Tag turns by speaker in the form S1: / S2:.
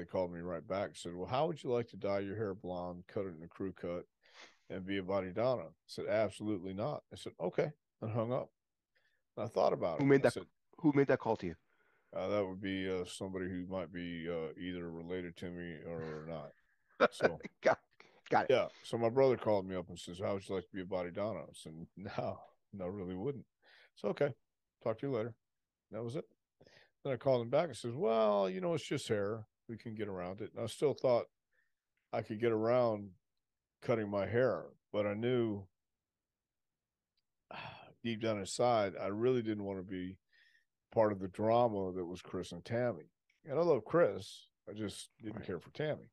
S1: they called me right back. Said, "Well, how would you like to dye your hair blonde, cut it in a crew cut, and be a body Donna?" I said, "Absolutely not." I said, "Okay," and hung up. And I thought about it.
S2: Who
S1: made
S2: that?
S1: said,
S2: Who made that call to you?
S1: uh, that would be uh, somebody who might be uh, either related to me or not. So
S2: got, got it.
S1: yeah. So my brother called me up and says, "How would you like to be a body Donna?" I said, "No, no, really wouldn't." So okay, talk to you later. That was it. Then I called him back and says, "Well, you know, it's just hair. We can get around it." And I still thought I could get around cutting my hair, but I knew deep down inside I really didn't want to be part of the drama that was Chris and Tammy. And I love Chris. I just didn't
S2: Right.
S1: care for Tammy.